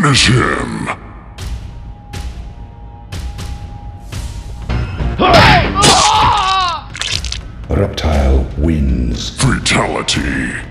Finish him! Reptile wins. Fatality.